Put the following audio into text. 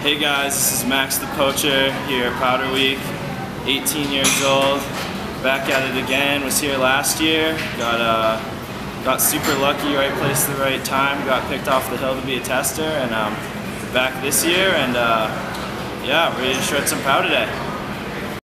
Hey guys, this is Max the Poacher here at Powder Week, 18 years old, back at it again, was here last year, got uh, got super lucky, right place the right time, got picked off the hill to be a tester, and um, back this year, and uh, yeah, ready to shred some powder today.